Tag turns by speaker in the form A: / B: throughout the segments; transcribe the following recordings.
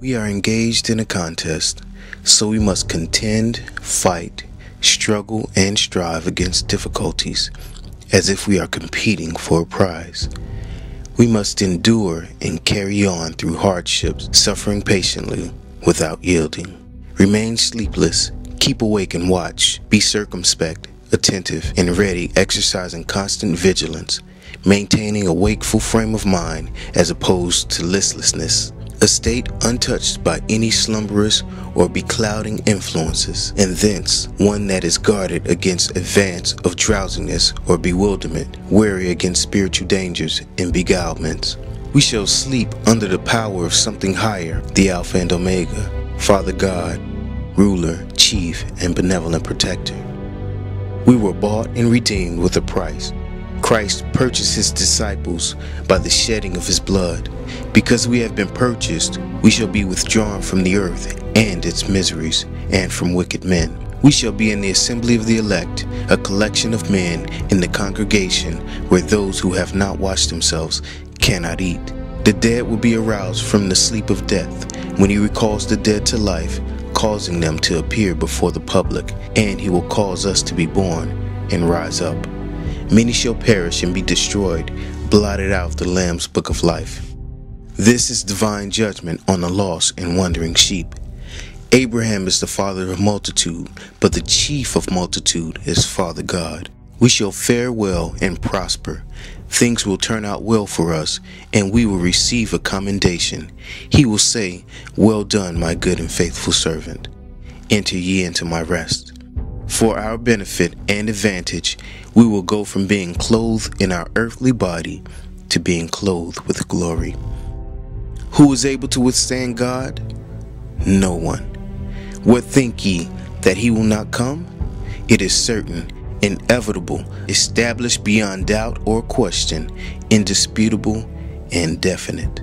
A: We are engaged in a contest, so we must contend, fight, struggle, and strive against difficulties as if we are competing for a prize. We must endure and carry on through hardships, suffering patiently without yielding. Remain sleepless, keep awake and watch, be circumspect, attentive, and ready, exercising constant vigilance, maintaining a wakeful frame of mind as opposed to listlessness a state untouched by any slumberous or beclouding influences, and thence one that is guarded against advance of drowsiness or bewilderment, wary against spiritual dangers and beguilements. We shall sleep under the power of something higher, the Alpha and Omega, Father God, ruler, chief, and benevolent protector. We were bought and redeemed with a price. Christ purchased his disciples by the shedding of his blood. Because we have been purchased, we shall be withdrawn from the earth and its miseries, and from wicked men. We shall be in the assembly of the elect, a collection of men in the congregation where those who have not washed themselves cannot eat. The dead will be aroused from the sleep of death when he recalls the dead to life, causing them to appear before the public, and he will cause us to be born and rise up. Many shall perish and be destroyed, blotted out of the Lamb's book of life. This is divine judgment on the lost and wandering sheep. Abraham is the father of multitude, but the chief of multitude is Father God. We shall fare well and prosper. Things will turn out well for us, and we will receive a commendation. He will say, Well done, my good and faithful servant. Enter ye into my rest. For our benefit and advantage, we will go from being clothed in our earthly body to being clothed with glory. Who is able to withstand God? No one. What think ye, that he will not come? It is certain, inevitable, established beyond doubt or question, indisputable and definite.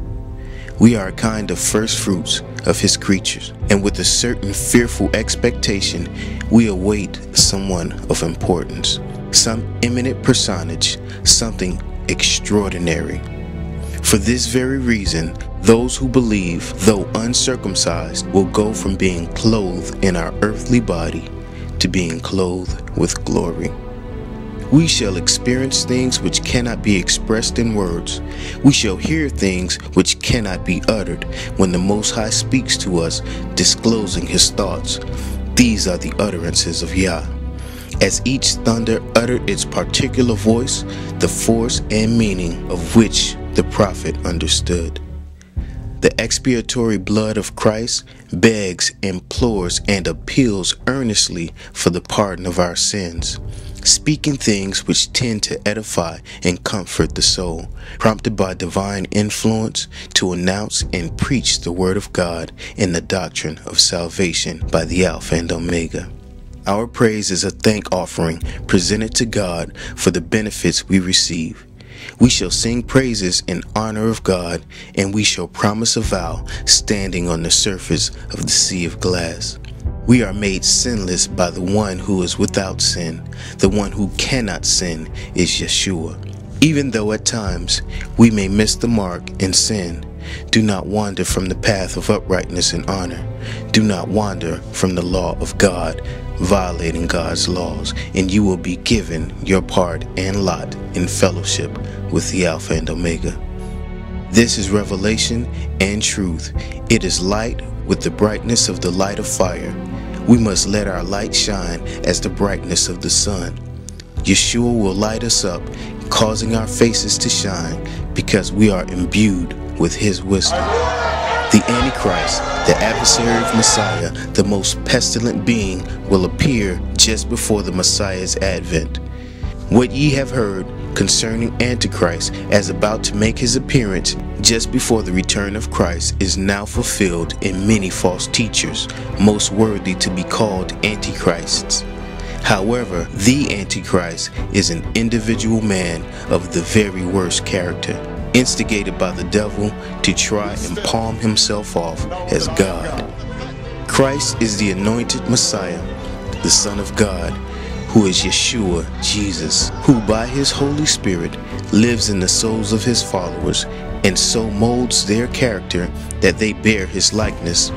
A: We are a kind of first fruits of his creatures, and with a certain fearful expectation, we await someone of importance, some eminent personage, something extraordinary. For this very reason, those who believe, though uncircumcised, will go from being clothed in our earthly body to being clothed with glory. We shall experience things which cannot be expressed in words. We shall hear things which cannot be uttered when the Most High speaks to us, disclosing his thoughts. These are the utterances of Yah. As each thunder uttered its particular voice, the force and meaning of which the prophet understood. The expiatory blood of Christ begs, implores, and appeals earnestly for the pardon of our sins speaking things which tend to edify and comfort the soul, prompted by divine influence to announce and preach the Word of God in the doctrine of salvation by the Alpha and Omega. Our praise is a thank offering presented to God for the benefits we receive. We shall sing praises in honor of God, and we shall promise a vow standing on the surface of the sea of glass. We are made sinless by the one who is without sin. The one who cannot sin is Yeshua. Even though at times we may miss the mark and sin, do not wander from the path of uprightness and honor. Do not wander from the law of God, violating God's laws, and you will be given your part and lot in fellowship with the Alpha and Omega. This is revelation and truth. It is light with the brightness of the light of fire we must let our light shine as the brightness of the sun. Yeshua will light us up, causing our faces to shine because we are imbued with his wisdom. The Antichrist, the adversary of Messiah, the most pestilent being, will appear just before the Messiah's advent. What ye have heard concerning Antichrist as about to make his appearance just before the return of Christ is now fulfilled in many false teachers, most worthy to be called Antichrists. However, the Antichrist is an individual man of the very worst character, instigated by the devil to try and palm himself off as God. Christ is the anointed Messiah, the Son of God, who is Yeshua, Jesus, who by his Holy Spirit lives in the souls of his followers and so molds their character that they bear his likeness,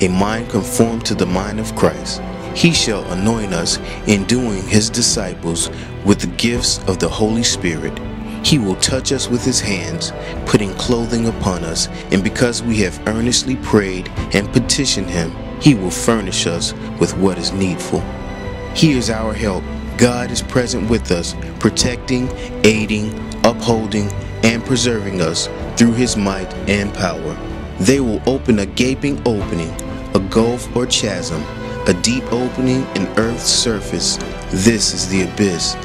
A: a mind conformed to the mind of Christ. He shall anoint us in doing his disciples with the gifts of the Holy Spirit. He will touch us with his hands, putting clothing upon us, and because we have earnestly prayed and petitioned him, he will furnish us with what is needful. He is our help. God is present with us, protecting, aiding, upholding, and preserving us through his might and power. They will open a gaping opening, a gulf or chasm, a deep opening in earth's surface. This is the abyss.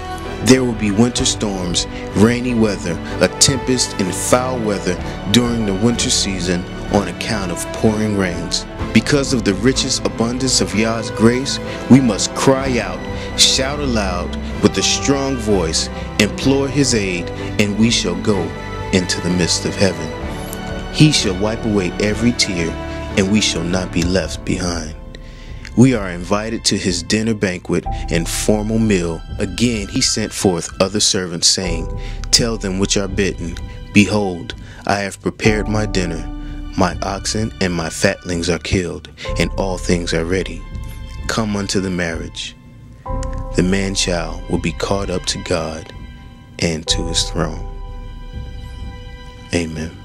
A: There will be winter storms, rainy weather, a tempest, and foul weather during the winter season on account of pouring rains. Because of the richest abundance of Yah's grace, we must cry out, shout aloud with a strong voice, implore his aid, and we shall go into the midst of heaven. He shall wipe away every tear, and we shall not be left behind. We are invited to his dinner banquet and formal meal. Again, he sent forth other servants, saying, Tell them which are bidden, Behold, I have prepared my dinner. My oxen and my fatlings are killed, and all things are ready. Come unto the marriage. The man child will be caught up to God and to his throne. Amen.